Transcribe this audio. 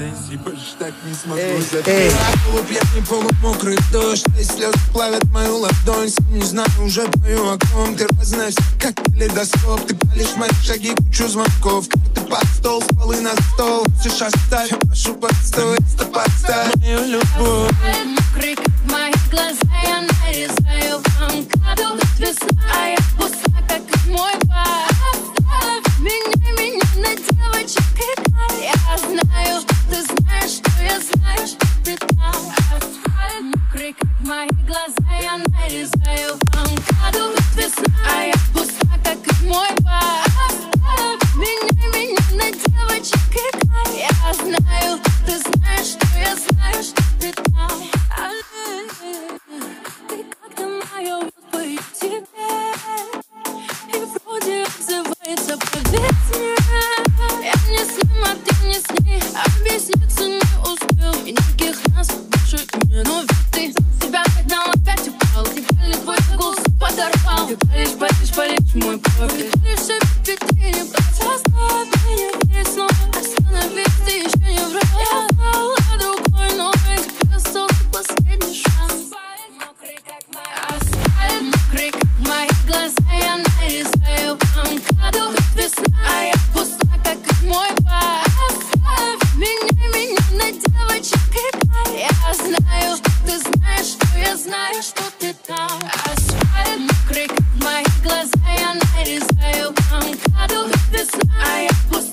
здесь И больше так не смогу Эй, эй. Полупьяный, полумокрый дождь И слезы плавят мою ладонь. Сам не знаю, уже пою о ком Ты разная вся, как калейдоскоп. Ты палишь мои шаги, кучу звонков. Карты под стол, полы на стол. Все оставь, прошу, постой Поставь мою любовь. Мокрый, как мои глаза, я нарезаю вам каду Тут я нарезаю вам каду Тут весна, а я пуста, как мой бар меня, меня на девочек играй. Я знаю, ты знаешь, что я знаю, что ты там. Ты как-то моя вот по тебе. И вроде отзывается поверь Я не с ним, а ты не с ней Объясниться не успел. И никаких нас больше не Но Ты палишь, палишь, палишь мой профиль Лишь ты не Заставь меня верить снова Остановись, ты еще не враг Я знала другой, но тебе остался последний шанс Мокрый, как моя Асфальт мокрый, как мои глаза Я нарезаю вам каду Тут весна, а я пуста, I was